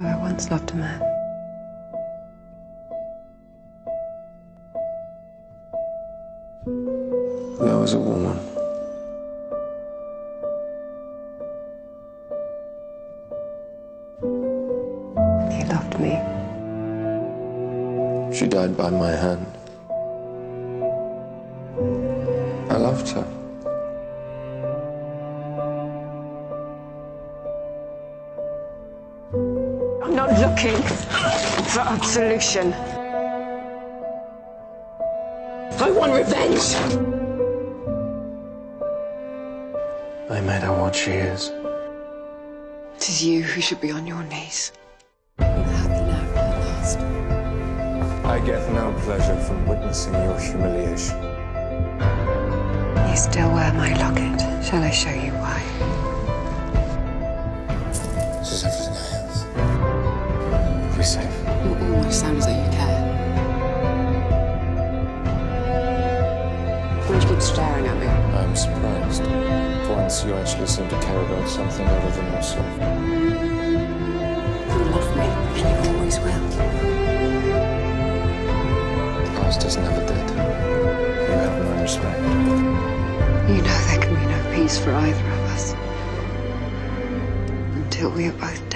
I once loved a man. There was a woman. He loved me. She died by my hand. I loved her. Not looking for absolution. I want revenge. I made her what she is. It is you who should be on your knees. I'm happy now at last. I get no pleasure from witnessing your humiliation. You still wear my locket. Shall I show you why? Sound as though you care. Why do you keep staring at me? I'm surprised. For once, you actually seem to care about something other than yourself. You love me, and you always will. The past is never dead. You have my respect. You know there can be no peace for either of us until we are both